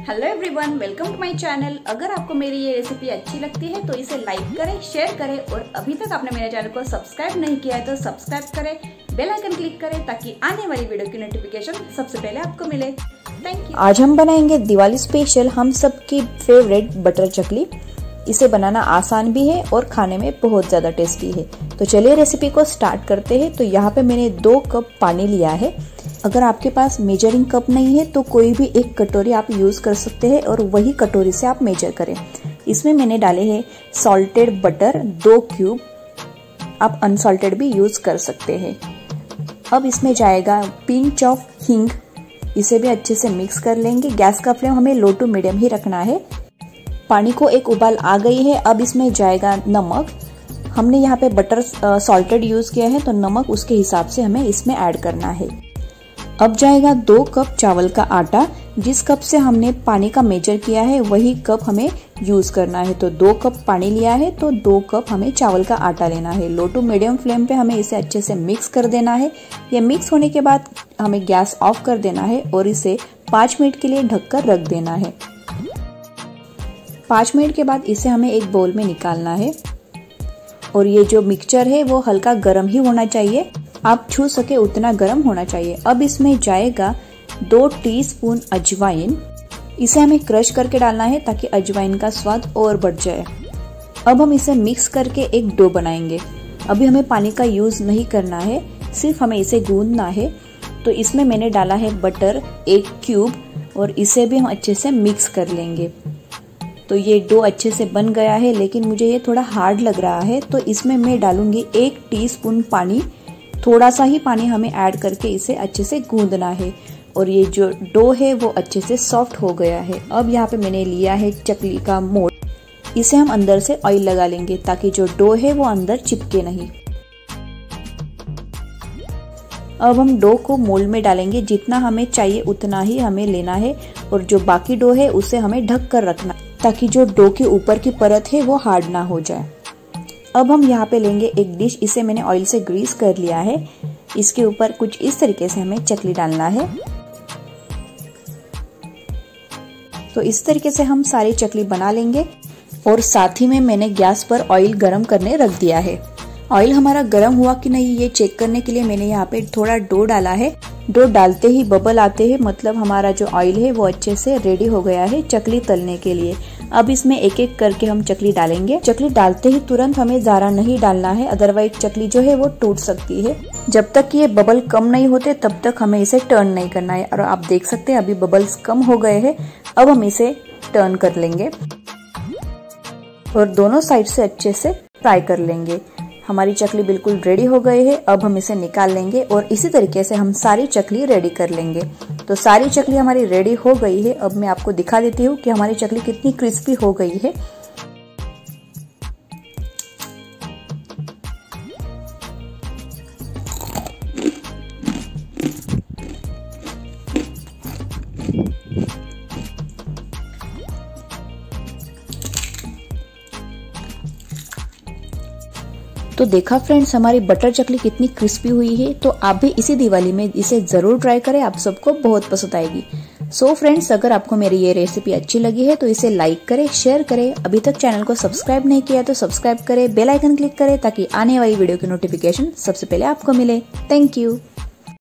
Hello everyone welcome to my channel अगर आपको मेरी ये रेसिपी अच्छी लगती है तो इसे लाइक करें शेयर करें, और अभी तक आपने मेरे चैनल को सब्सक्राइब नहीं किया है तो सब्सक्राइब करें बेल आइकन क्लिक करें, ताकि आने वाली वीडियो की नोटिफिकेशन सबसे पहले आपको मिले। थैंक यू आज हम बनाएँगे दिवाली स्पेशल हम सबकी फेवरेट बटर चकली। इसे बनाना आसान भी है और खाने में बहुत ज़्यादा टेस्टी है। तो चलिए रेसिपी को स्टार्ट करते हैं। तो यहाँ पे मैंने दो कप पानी लिया है। अगर आपके पास मेजरिंग कप नहीं है तो कोई भी एक कटोरी आप यूज़ कर सकते हैं और वही कटोरी से आप मेजर करें। इसमें मैंने डाले हैं सॉल्टेड बटर दो क्यूब आप अनसॉल्टेड भी यूज़ कर सकते हैं। अब इसमें जाएगा पिंच ऑफ़ हिंग इसे भी अच्छे से मिक्स कर लेंगे। गैस का फ्लेम हमें लो टू मीडियम ही रखना है। पानी को एक उबाल आ गई है। अब इसमें जाएगा नमक। हमने यहाँ पे बटर सॉल्टेड यूज़ किया है तो नमक उसके हिसाब से हमें इसमें ऐड करना है। अब जाएगा दो कप चावल का आटा। जिस कप से हमने पानी का मेजर किया है, वही कप हमें यूज़ करना है। तो दो कप पानी लिया है तो दो कप हमें चावल का आटा लेना है। लो टू मीडियम फ्लेम पे हमें इसे अच्छे से मिक्स कर देना है। ये मिक्स होने के बाद हमें गैस ऑफ़ कर देना है और इसे पाँच मिनट के लिए ढककर रख देना है। पाँच मिनट के बाद इसे हमें एक बोल में निकालना है। और ये जो मिक्सचर है, वो हल्का गर्म ही होना चाहिए। आप छू सके उतना गर्म होना चाहिए। अब इसमें जाएगा दो टीस्पून अजवाइन। इसे हमें क्रश करके डालना है ताकि अजवाइन का स्वाद और बढ़ जाए। अब हम इसे मिक्स करके एक डो बनाएँगे। अभी हमें पानी का यूज़ नहीं करना है, सिर्फ़ हमें इसे गूंदना है। तो इसमें मैंने डाला है बटर एक क्यूब और इसे भी हम अच्छे से मिक्स कर लेंगे। तो ये डो अच्छे से बन गया है, लेकिन मुझे ये थोड़ा हार्ड लग रहा है। तो इसमें मैं डालूँगी एक टीस्पून पानी। थोड़ा सा ही पानी हमें ऐड करके इसे अच्छे से गूंदना है। और ये जो डो है, वो अच्छे से सॉफ्ट हो गया है। अब यहाँ पे मैंने लिया है चकली का मोड। इसे हम अंदर से ऑयल लगा लेंगे ताकि जो डो है, वो अंदर चिपके नहीं। अब हम डो को मोल्ड में डालेंगे। जितना हमें चाहिए, उतना ही हमें लेना है। और जो बाकी डो है, उसे हमें ढक कर रखना ताकि जो डो के ऊपर की परत है, वो हार्ड ना हो जाए। अब हम यहाँ पे लेंगे एक डिश इसे मैंने ऑयल से ग्रीस कर लिया है। इसके ऊपर कुछ इस तरीके से हमें चकली डालना है। तो इस तरीके से हम सारी चकली बना लेंगे और साथ ही में मैंने गैस पर ऑयल गरम करने रख दिया है। ऑयल हमारा गरम हुआ कि नहीं, ये चेक करने के लिए मैंने यहाँ पे थोड़ा डो डाला है। डो डालते ही बबल आते हैं मतलब हमारा जो ऑयल है वो अच्छे से रेडी हो गया है चकली तलने के लिए। अब इसमें एक एक करके हम चकली डालेंगे। चकली डालते ही तुरंत हमें ज़ारा नहीं डालना है अदरवाइज़ चकली जो है वो टूट सकती है। जब तक ये बबल कम नहीं होते, तब तक हमें इसे टर्न नहीं करना है। और आप देख सकते हैं, अभी बबल्स कम हो गए हैं, अब हम इसे टर्न कर लेंगे। और दोनों साइड से अच्छे से फ्राई कर लेंगे। हमारी चकली बिल्कुल रेडी हो गई है, अब हम इसे निकाल लेंगे और इसी तरीके से हम सारी चकली रेडी कर लेंगे। तो सारी चकली हमारी रेडी हो गई है। अब मैं आपको दिखा देती हूँ कि हमारी चकली कितनी क्रिस्पी हो गई है। तो देखा फ्रेंड्स हमारी बटर चकली कितनी क्रिस्पी हुई है तो आप भी इसी दिवाली में इसे ज़रूर ट्राई करें, आप सबको बहुत पसंद आएगी। सो so फ्रेंड्स अगर आपको मेरी ये रेसिपी अच्छी लगी है तो इसे लाइक करें शेयर करें। अभी तक चैनल को सब्सक्राइब नहीं किया तो सब्सक्राइब करें बेल आइकन क्लिक करें, ताकि आने वाली वीडियो की नोटिफिकेशन सबसे पहले आपको मिले। Thank you